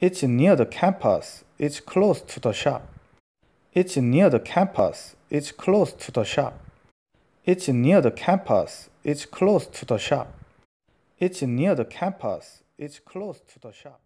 It's near the campus. It's close to the shop. It's near the campus. It's close to the shop. It's near the campus. It's close to the shop. It's near the campus. It's close to the shop.